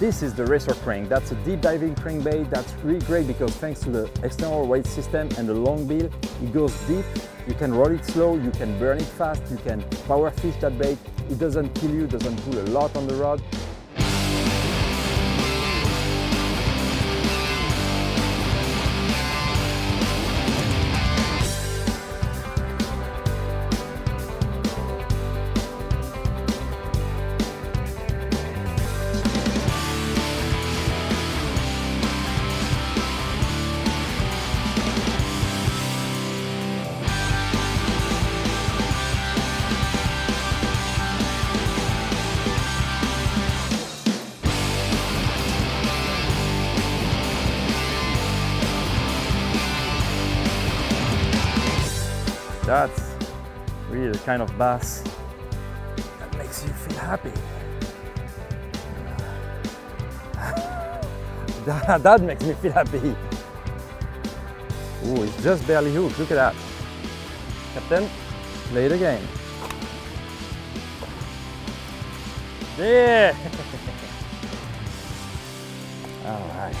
this is the racer crank. That's a deep diving crankbait. That's really great because thanks to the external weight system and the long bill, it goes deep. You can roll it slow, you can burn it fast, you can power fish that bait. It doesn't kill you, doesn't pull a lot on the rod. That's really the kind of bass that makes you feel happy. that, that makes me feel happy. Oh, it's just barely hooked. Look at that. Captain, play the game. Yeah. All right.